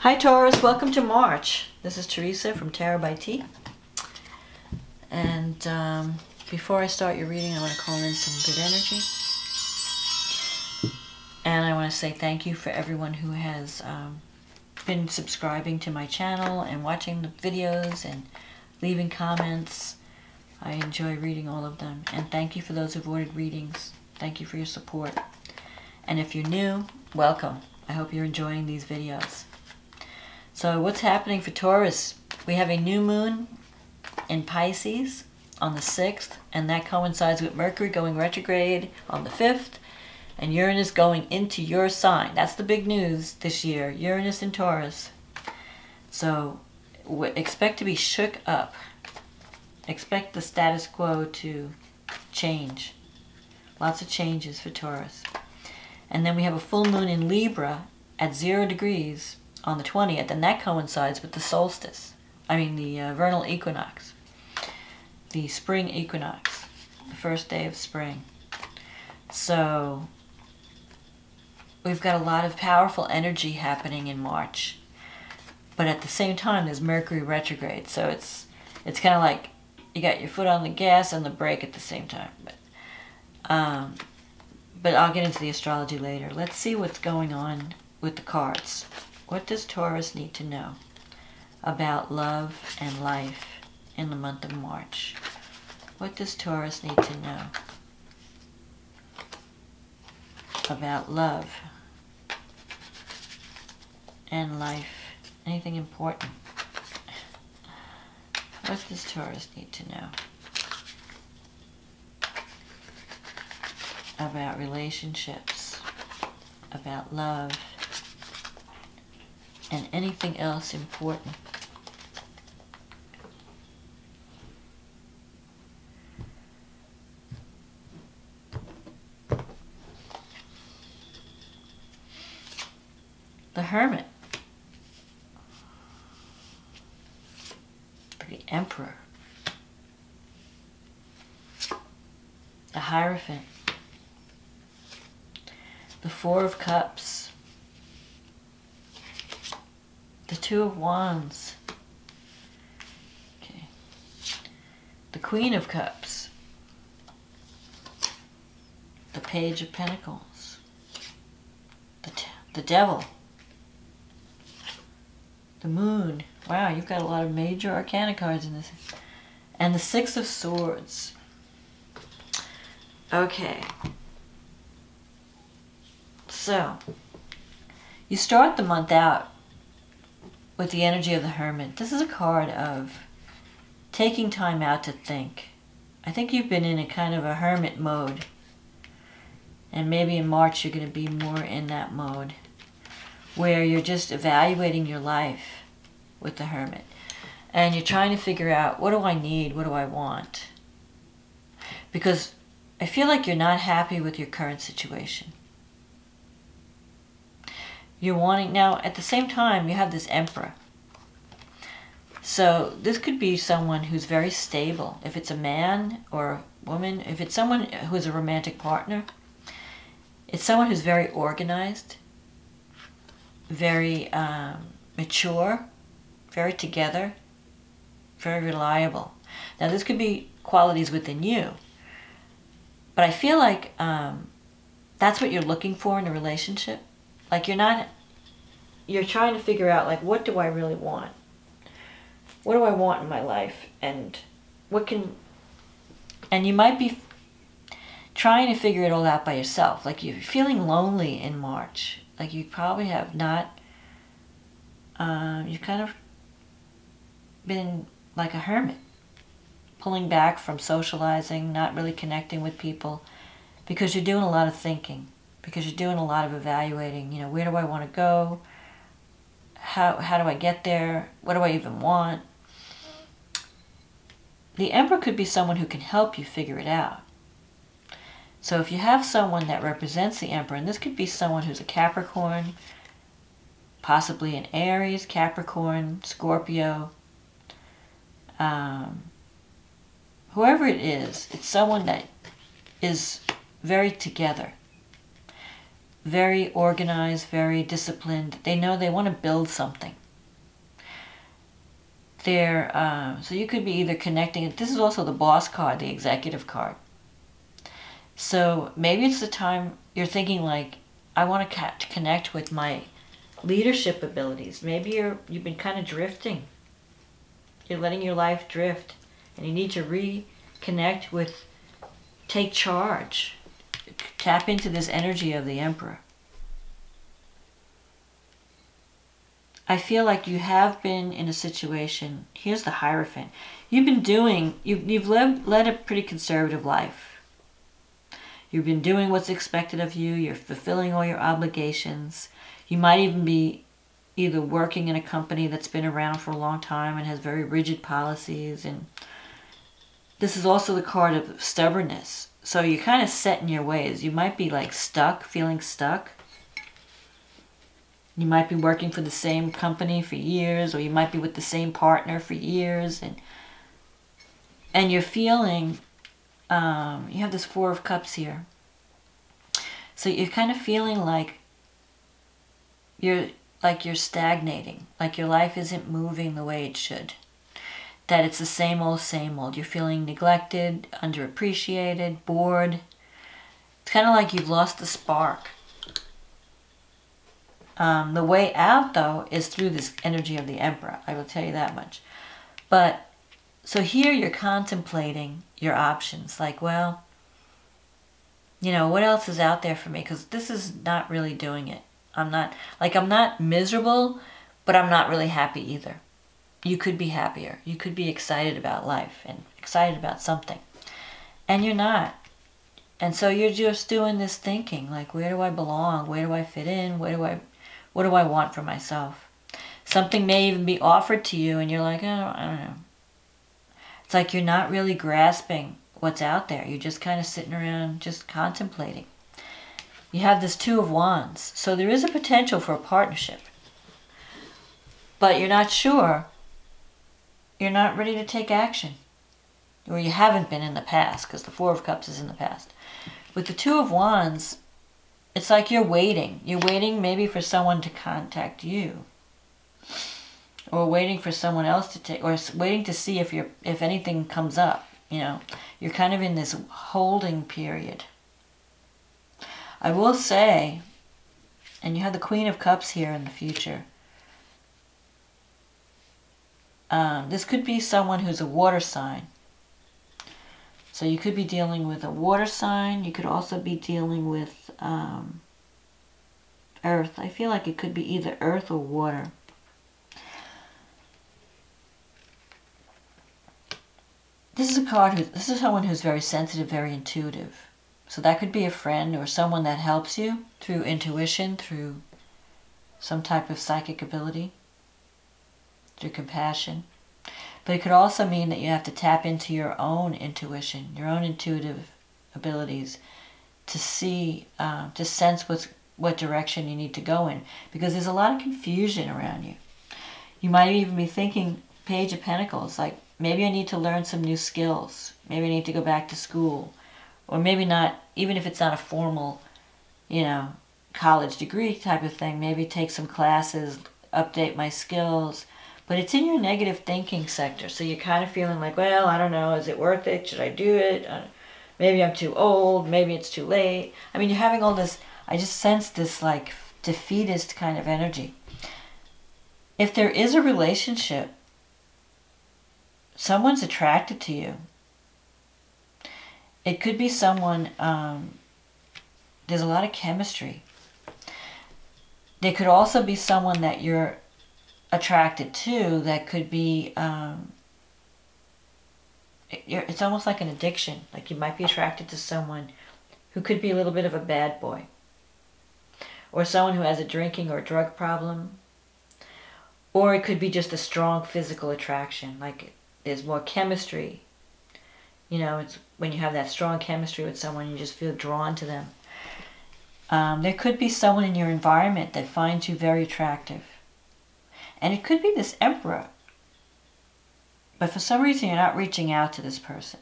Hi Taurus, welcome to March. This is Teresa from Tarot by T. And um, before I start your reading, I want to call in some good energy. And I want to say thank you for everyone who has um, been subscribing to my channel and watching the videos and leaving comments. I enjoy reading all of them. And thank you for those who've ordered readings. Thank you for your support. And if you're new, welcome. I hope you're enjoying these videos. So what's happening for Taurus? We have a new moon in Pisces on the 6th, and that coincides with Mercury going retrograde on the 5th, and Uranus going into your sign. That's the big news this year, Uranus in Taurus. So expect to be shook up. Expect the status quo to change. Lots of changes for Taurus. And then we have a full moon in Libra at 0 degrees on the 20th, and that coincides with the solstice. I mean, the uh, vernal equinox, the spring equinox, the first day of spring. So, we've got a lot of powerful energy happening in March. But at the same time, there's Mercury retrograde. So, it's it's kind of like you got your foot on the gas and the brake at the same time. But, um, but I'll get into the astrology later. Let's see what's going on with the cards. What does Taurus need to know about love and life in the month of March? What does Taurus need to know about love and life? Anything important? What does Taurus need to know about relationships, about love, and anything else important. The Hermit. The Emperor. The Hierophant. The Four of Cups. The Two of Wands. Okay. The Queen of Cups. The Page of Pentacles. The, the Devil. The Moon. Wow, you've got a lot of major arcana cards in this. And the Six of Swords. Okay. So, you start the month out with the energy of the hermit. This is a card of taking time out to think. I think you've been in a kind of a hermit mode. And maybe in March you're going to be more in that mode where you're just evaluating your life with the hermit. And you're trying to figure out what do I need? What do I want? Because I feel like you're not happy with your current situation you're wanting now at the same time you have this emperor. So this could be someone who's very stable. If it's a man or a woman if it's someone who's a romantic partner it's someone who's very organized very um, mature very together very reliable. Now this could be qualities within you but i feel like um, that's what you're looking for in a relationship like you're not, you're trying to figure out like, what do I really want? What do I want in my life? And what can, and you might be trying to figure it all out by yourself. Like you're feeling lonely in March. Like you probably have not, um, you've kind of been like a hermit, pulling back from socializing, not really connecting with people, because you're doing a lot of thinking because you're doing a lot of evaluating. You know, where do I want to go? How, how do I get there? What do I even want? The Emperor could be someone who can help you figure it out. So if you have someone that represents the Emperor, and this could be someone who's a Capricorn, possibly an Aries, Capricorn, Scorpio, um, whoever it is, it's someone that is very together very organized, very disciplined. They know they want to build something. They're, uh, so you could be either connecting, this is also the boss card, the executive card. So maybe it's the time you're thinking like, I want to connect with my leadership abilities. Maybe you're, you've been kind of drifting. You're letting your life drift and you need to reconnect with, take charge Tap into this energy of the Emperor. I feel like you have been in a situation, here's the Hierophant. You've been doing, you've, you've led, led a pretty conservative life. You've been doing what's expected of you, you're fulfilling all your obligations. You might even be either working in a company that's been around for a long time and has very rigid policies and this is also the card of stubbornness. So you're kind of set in your ways. You might be like stuck, feeling stuck. You might be working for the same company for years, or you might be with the same partner for years, and and you're feeling. Um, you have this Four of Cups here. So you're kind of feeling like you're like you're stagnating, like your life isn't moving the way it should that it's the same old, same old. You're feeling neglected, underappreciated, bored. It's kind of like you've lost the spark. Um, the way out, though, is through this energy of the Emperor. I will tell you that much. But, so here you're contemplating your options. Like, well, you know, what else is out there for me? Because this is not really doing it. I'm not, like, I'm not miserable, but I'm not really happy either you could be happier. You could be excited about life and excited about something. And you're not. And so you're just doing this thinking like where do I belong? Where do I fit in? Where do I what do I want for myself? Something may even be offered to you and you're like, oh, I don't know. It's like you're not really grasping what's out there. You're just kind of sitting around just contemplating. You have this two of wands. So there is a potential for a partnership. But you're not sure you're not ready to take action. Or you haven't been in the past, because the Four of Cups is in the past. With the Two of Wands, it's like you're waiting. You're waiting maybe for someone to contact you. Or waiting for someone else to take, or waiting to see if you're, if anything comes up. You know, you're kind of in this holding period. I will say, and you have the Queen of Cups here in the future. Um, this could be someone who's a water sign. So you could be dealing with a water sign. You could also be dealing with um, earth. I feel like it could be either earth or water. This is a card who, this is someone who's very sensitive, very intuitive. So that could be a friend or someone that helps you through intuition, through some type of psychic ability through compassion. But it could also mean that you have to tap into your own intuition, your own intuitive abilities to see, uh, to sense what's, what direction you need to go in. Because there's a lot of confusion around you. You might even be thinking, Page of Pentacles, like maybe I need to learn some new skills. Maybe I need to go back to school. Or maybe not, even if it's not a formal, you know, college degree type of thing, maybe take some classes, update my skills, but it's in your negative thinking sector. So you're kind of feeling like, well, I don't know, is it worth it? Should I do it? Uh, maybe I'm too old. Maybe it's too late. I mean, you're having all this, I just sense this like defeatist kind of energy. If there is a relationship, someone's attracted to you. It could be someone, um, there's a lot of chemistry. There could also be someone that you're attracted to that could be um, it's almost like an addiction. Like you might be attracted to someone who could be a little bit of a bad boy or someone who has a drinking or drug problem or it could be just a strong physical attraction. Like there's more chemistry. You know it's when you have that strong chemistry with someone you just feel drawn to them. Um, there could be someone in your environment that finds you very attractive and it could be this emperor. But for some reason, you're not reaching out to this person.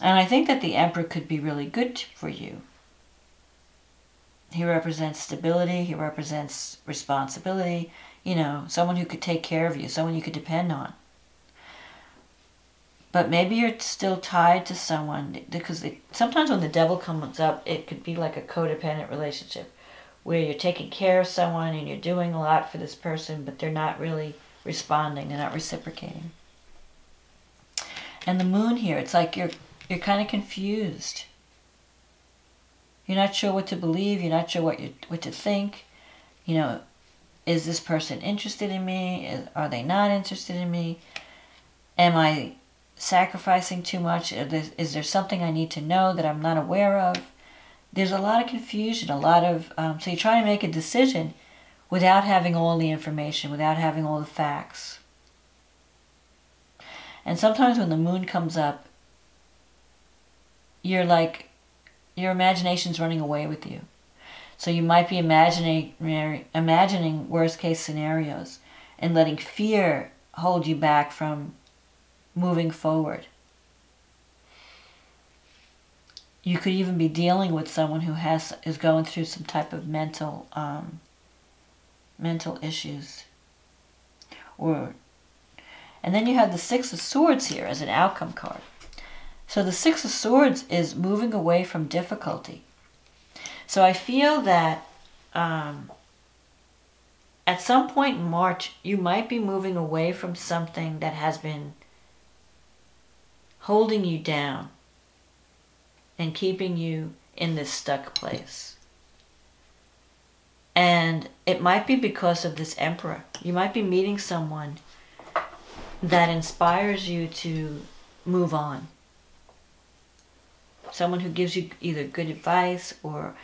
And I think that the emperor could be really good for you. he represents stability, he represents responsibility, you know, someone who could take care of you, someone you could depend on. But maybe you're still tied to someone because it, sometimes when the devil comes up, it could be like a codependent relationship where you're taking care of someone and you're doing a lot for this person, but they're not really responding, they're not reciprocating. And the moon here, it's like you're you're kind of confused. You're not sure what to believe. You're not sure what you what to think. You know, is this person interested in me? Is, are they not interested in me? Am I sacrificing too much? Is there something I need to know that I'm not aware of? There's a lot of confusion, a lot of um, so you try to make a decision without having all the information, without having all the facts. And sometimes when the moon comes up, you're like your imagination's running away with you. So you might be imagining imagining worst case scenarios and letting fear hold you back from moving forward. You could even be dealing with someone who has is going through some type of mental um, mental issues, or and then you have the Six of Swords here as an outcome card. So the Six of Swords is moving away from difficulty. So I feel that um, at some point in March, you might be moving away from something that has been holding you down and keeping you in this stuck place. And it might be because of this emperor. You might be meeting someone that inspires you to move on someone who gives you either good advice or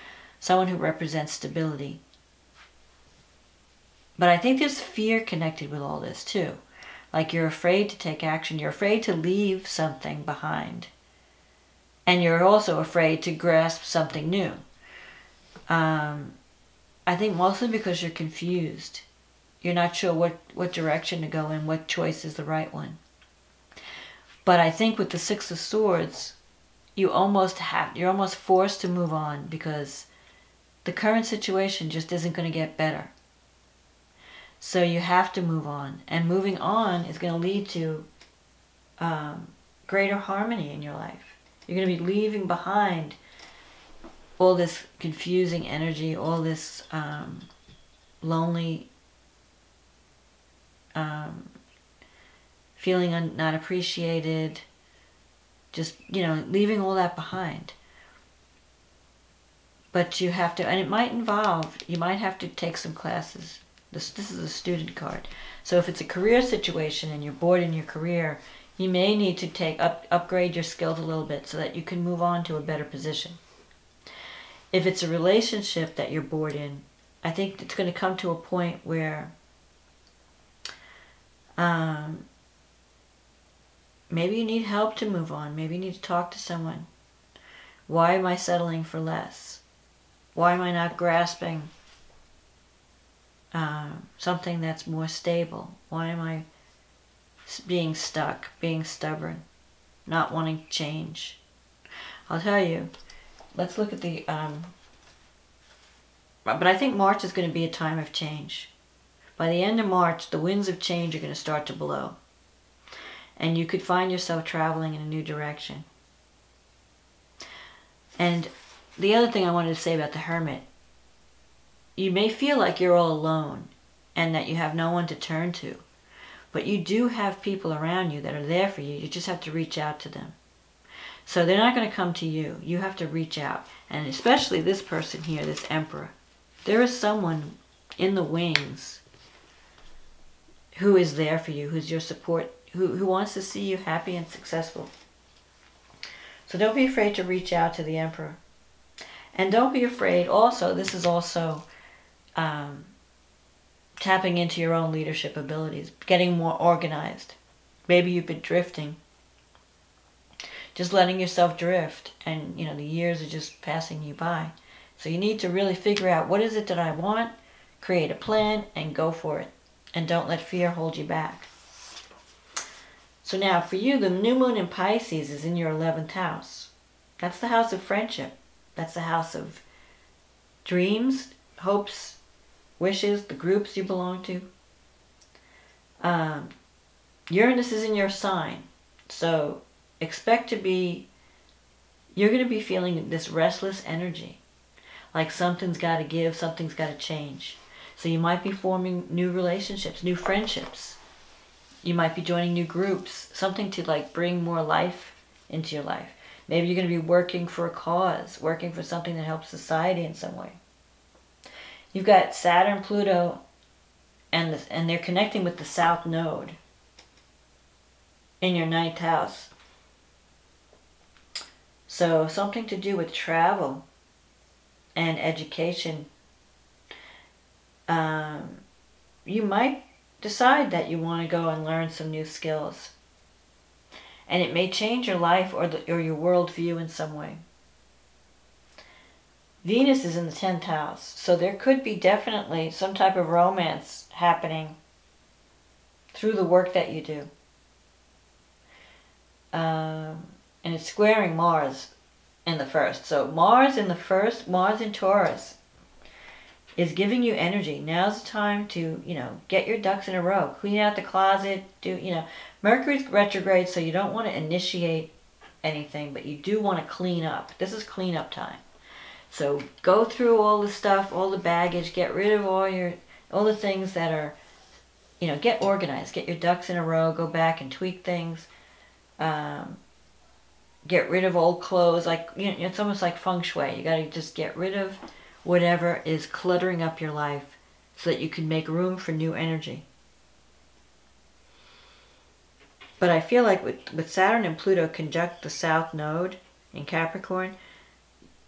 someone who represents stability. But I think there's fear connected with all this too. Like you're afraid to take action, you're afraid to leave something behind. And you're also afraid to grasp something new. Um, I think mostly because you're confused. You're not sure what, what direction to go in, what choice is the right one. But I think with the Six of Swords, you almost have you're almost forced to move on because the current situation just isn't going to get better. So you have to move on, and moving on is going to lead to um, greater harmony in your life. You're going to be leaving behind all this confusing energy, all this um, lonely um, feeling un- not appreciated just, you know, leaving all that behind. But you have to, and it might involve, you might have to take some classes. This, this is a student card. So if it's a career situation and you're bored in your career, you may need to take up, upgrade your skills a little bit so that you can move on to a better position. If it's a relationship that you're bored in, I think it's going to come to a point where um, Maybe you need help to move on. Maybe you need to talk to someone. Why am I settling for less? Why am I not grasping uh, something that's more stable? Why am I being stuck, being stubborn, not wanting change? I'll tell you, let's look at the. Um, but I think March is going to be a time of change. By the end of March, the winds of change are going to start to blow and you could find yourself traveling in a new direction. And the other thing I wanted to say about the hermit, you may feel like you're all alone and that you have no one to turn to, but you do have people around you that are there for you. You just have to reach out to them. So they're not going to come to you. You have to reach out. And especially this person here, this emperor. There is someone in the wings who is there for you, who's your support who, who wants to see you happy and successful. So don't be afraid to reach out to the emperor. And don't be afraid also, this is also um, tapping into your own leadership abilities, getting more organized. Maybe you've been drifting. Just letting yourself drift and you know the years are just passing you by. So you need to really figure out what is it that I want, create a plan and go for it. And don't let fear hold you back. So now for you, the new moon in Pisces is in your 11th house. That's the house of friendship. That's the house of dreams, hopes, wishes, the groups you belong to. Um, Uranus is in your sign. So expect to be, you're going to be feeling this restless energy. Like something's got to give, something's got to change. So you might be forming new relationships, new friendships. You might be joining new groups, something to like bring more life into your life. Maybe you're going to be working for a cause, working for something that helps society in some way. You've got Saturn, Pluto, and the, and they're connecting with the South Node in your ninth house. So something to do with travel and education. Um, you might decide that you want to go and learn some new skills. And it may change your life or, the, or your worldview in some way. Venus is in the 10th house, so there could be definitely some type of romance happening through the work that you do. Um, and it's squaring Mars in the first. So Mars in the first, Mars in Taurus is giving you energy. Now's the time to, you know, get your ducks in a row. Clean out the closet, do, you know, Mercury's retrograde, so you don't want to initiate anything, but you do want to clean up. This is cleanup time. So go through all the stuff, all the baggage, get rid of all your, all the things that are, you know, get organized, get your ducks in a row, go back and tweak things um, get rid of old clothes. Like you know, it's almost like feng shui. You got to just get rid of whatever is cluttering up your life, so that you can make room for new energy. But I feel like with, with Saturn and Pluto conjunct the South Node in Capricorn,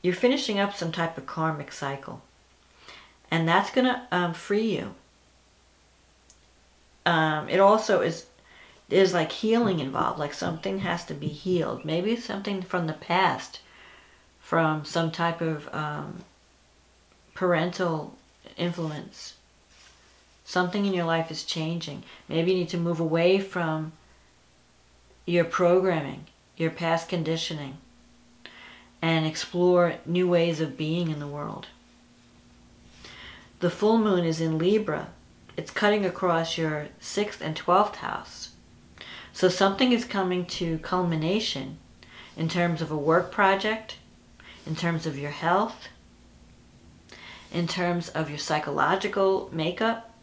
you're finishing up some type of karmic cycle. And that's going to um, free you. Um, it also is there's like healing involved, like something has to be healed. Maybe something from the past, from some type of um, parental influence. Something in your life is changing. Maybe you need to move away from your programming, your past conditioning, and explore new ways of being in the world. The full moon is in Libra. It's cutting across your 6th and 12th house. So something is coming to culmination in terms of a work project, in terms of your health, in terms of your psychological makeup.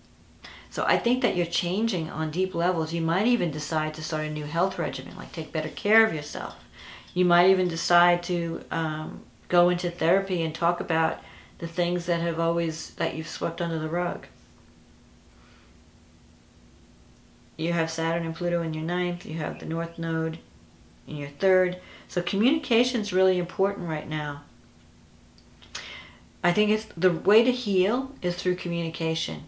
So I think that you're changing on deep levels. You might even decide to start a new health regimen, like take better care of yourself. You might even decide to um, go into therapy and talk about the things that have always, that you've swept under the rug. you have Saturn and Pluto in your ninth, you have the North Node in your third. So communication is really important right now. I think it's the way to heal is through communication.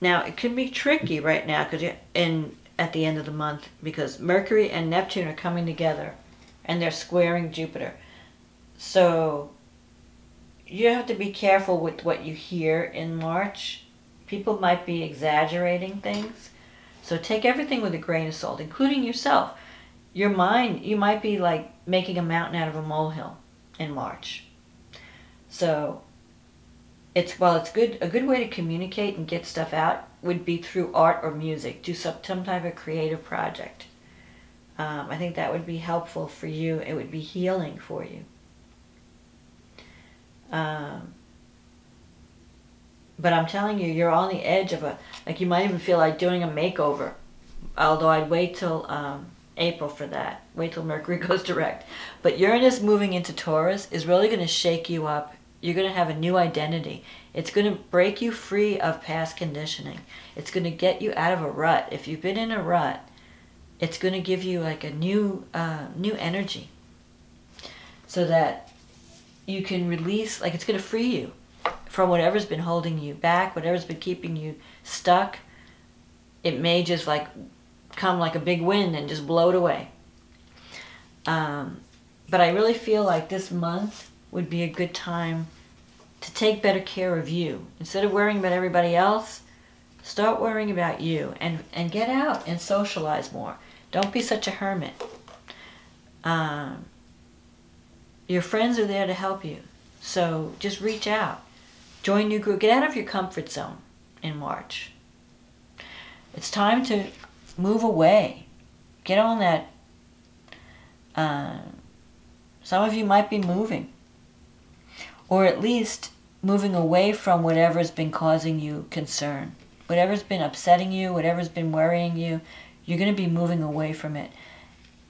Now it can be tricky right now because in at the end of the month because Mercury and Neptune are coming together, and they're squaring Jupiter. So you have to be careful with what you hear in March. People might be exaggerating things. So take everything with a grain of salt, including yourself. Your mind, you might be like making a mountain out of a molehill in March. So it's well, it's good. A good way to communicate and get stuff out would be through art or music. Do some some type of creative project. Um, I think that would be helpful for you. It would be healing for you. Um, but I'm telling you, you're on the edge of a, like you might even feel like doing a makeover. Although I'd wait till um, April for that. Wait till Mercury goes direct. But Uranus moving into Taurus is really going to shake you up. You're going to have a new identity. It's going to break you free of past conditioning. It's going to get you out of a rut. If you've been in a rut, it's going to give you like a new, uh, new energy, so that you can release. Like it's going to free you from whatever's been holding you back, whatever's been keeping you stuck. It may just like come like a big wind and just blow it away. Um, but I really feel like this month would be a good time to take better care of you. Instead of worrying about everybody else, start worrying about you and, and get out and socialize more. Don't be such a hermit. Um, your friends are there to help you. So just reach out. Join new group. Get out of your comfort zone in March. It's time to move away. Get on that. Uh, some of you might be moving. Or at least moving away from whatever's been causing you concern. Whatever's been upsetting you, whatever's been worrying you, you're going to be moving away from it.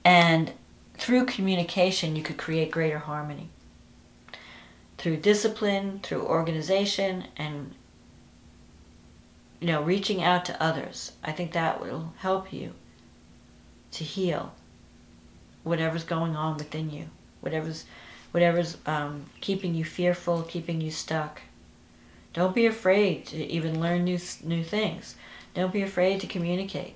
And through communication, you could create greater harmony. Through discipline, through organization, and you know, reaching out to others. I think that will help you to heal whatever's going on within you, whatever's whatever's um, keeping you fearful, keeping you stuck. Don't be afraid to even learn new new things. Don't be afraid to communicate.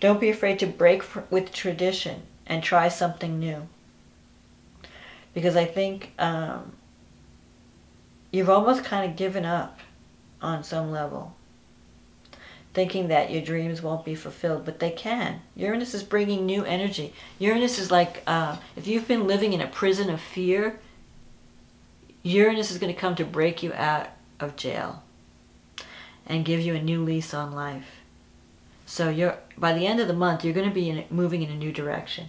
Don't be afraid to break with tradition and try something new. Because I think um, you've almost kind of given up on some level thinking that your dreams won't be fulfilled, but they can. Uranus is bringing new energy. Uranus is like uh, if you've been living in a prison of fear, Uranus is going to come to break you out of jail and give you a new lease on life. So you're by the end of the month, you're going to be in, moving in a new direction.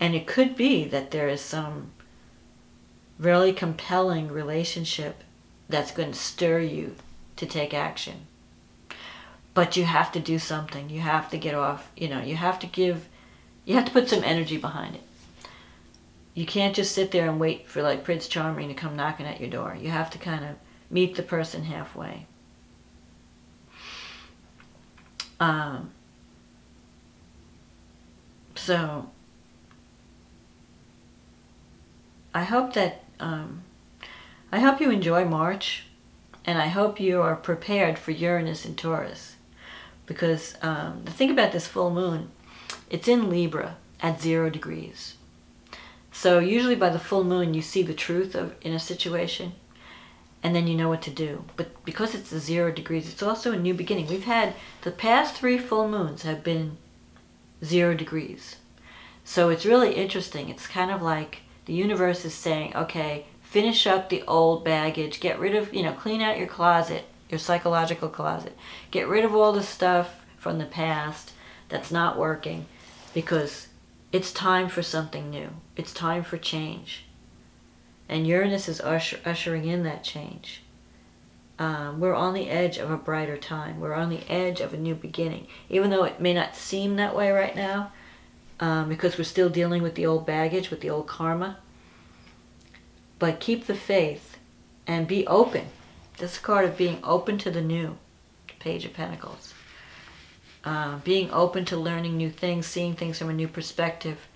And it could be that there is some really compelling relationship that's going to stir you to take action. But you have to do something. You have to get off, you know, you have to give, you have to put some energy behind it. You can't just sit there and wait for like Prince Charming to come knocking at your door. You have to kind of meet the person halfway. Um, so, I hope that, um, I hope you enjoy March and I hope you are prepared for Uranus and Taurus. Because um, the thing about this full moon, it's in Libra at zero degrees. So usually by the full moon, you see the truth of in a situation, and then you know what to do. But because it's zero degrees, it's also a new beginning. We've had the past three full moons have been zero degrees. So it's really interesting. It's kind of like the universe is saying, okay, finish up the old baggage, get rid of, you know, clean out your closet, your psychological closet. Get rid of all the stuff from the past that's not working because it's time for something new. It's time for change. And Uranus is usher, ushering in that change. Um, we're on the edge of a brighter time. We're on the edge of a new beginning. Even though it may not seem that way right now, um, because we're still dealing with the old baggage, with the old karma, but keep the faith and be open. This card of being open to the new, Page of Pentacles. Uh, being open to learning new things, seeing things from a new perspective.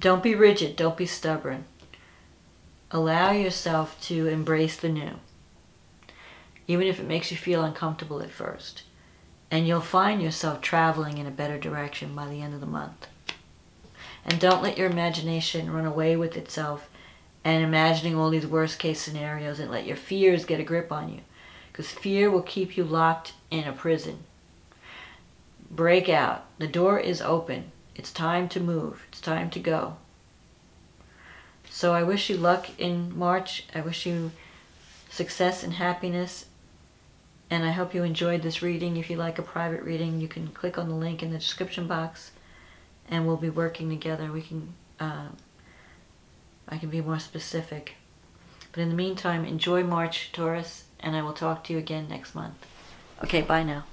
Don't be rigid, don't be stubborn. Allow yourself to embrace the new, even if it makes you feel uncomfortable at first. And you'll find yourself traveling in a better direction by the end of the month. And don't let your imagination run away with itself and imagining all these worst case scenarios and let your fears get a grip on you. Because fear will keep you locked in a prison. Break out. The door is open. It's time to move. It's time to go. So I wish you luck in March. I wish you success and happiness. And I hope you enjoyed this reading. If you like a private reading, you can click on the link in the description box and we'll be working together. We can uh, I can be more specific. But in the meantime, enjoy March, Taurus, and I will talk to you again next month. Okay, bye now.